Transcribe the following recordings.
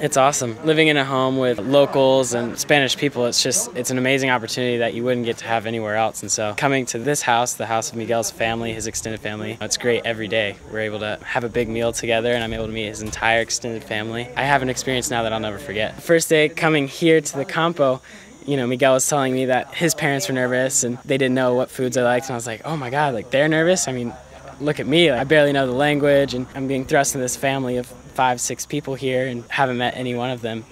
It's awesome. Living in a home with locals and Spanish people, it's just, it's an amazing opportunity that you wouldn't get to have anywhere else. And so coming to this house, the house of Miguel's family, his extended family, it's great every day. We're able to have a big meal together and I'm able to meet his entire extended family. I have an experience now that I'll never forget. First day coming here to the Campo, you know, Miguel was telling me that his parents were nervous and they didn't know what foods I liked. And I was like, oh my God, like they're nervous? I mean, look at me. I barely know the language and I'm being thrust into this family of five, six people here and haven't met any one of them.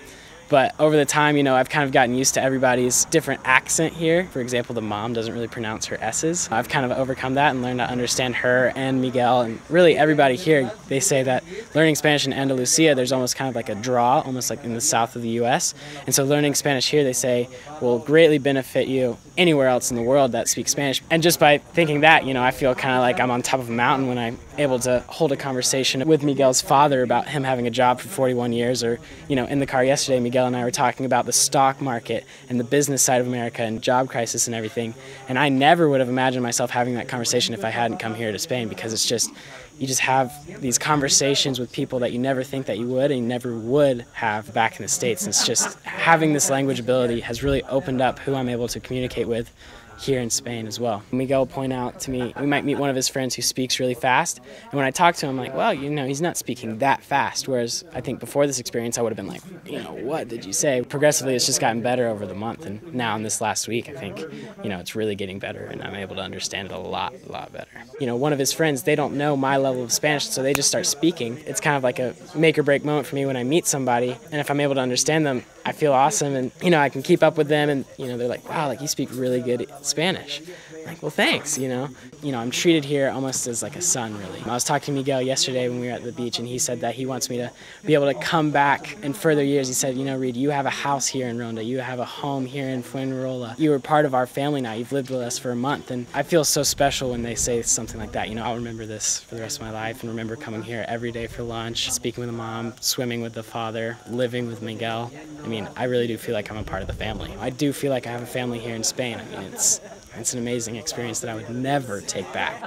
But over the time, you know, I've kind of gotten used to everybody's different accent here. For example, the mom doesn't really pronounce her S's. I've kind of overcome that and learned to understand her and Miguel and really everybody here. They say that learning Spanish in Andalusia, there's almost kind of like a draw, almost like in the south of the U.S. And so learning Spanish here, they say, will greatly benefit you anywhere else in the world that speaks Spanish. And just by thinking that, you know, I feel kind of like I'm on top of a mountain when I'm able to hold a conversation with Miguel's father about him having a job for 41 years or, you know, in the car yesterday, Miguel And I were talking about the stock market and the business side of America and job crisis and everything. And I never would have imagined myself having that conversation if I hadn't come here to Spain because it's just, you just have these conversations with people that you never think that you would and you never would have back in the States. And it's just having this language ability has really opened up who I'm able to communicate with here in Spain as well. Miguel point out to me, we might meet one of his friends who speaks really fast, and when I talk to him, I'm like, well, you know, he's not speaking that fast, whereas I think before this experience, I would have been like, you know, what did you say? Progressively, it's just gotten better over the month, and now in this last week, I think, you know, it's really getting better, and I'm able to understand it a lot, a lot better. You know, one of his friends, they don't know my level of Spanish, so they just start speaking. It's kind of like a make or break moment for me when I meet somebody, and if I'm able to understand them, I feel awesome, and, you know, I can keep up with them, and, you know, they're like, wow, like you speak really good Spanish. I'm like, well, thanks, you know. You know, I'm treated here almost as like a son, really. I was talking to Miguel yesterday when we were at the beach, and he said that he wants me to be able to come back in further years. He said, you know, Reed, you have a house here in Ronda. You have a home here in Fuengirola. You are part of our family now. You've lived with us for a month, and I feel so special when they say something like that. You know, I'll remember this for the rest of my life, and remember coming here every day for lunch, speaking with the mom, swimming with the father, living with Miguel. I mean, I really do feel like I'm a part of the family. I do feel like I have a family here in Spain. I mean, it's it's an amazing experience that I would never take back.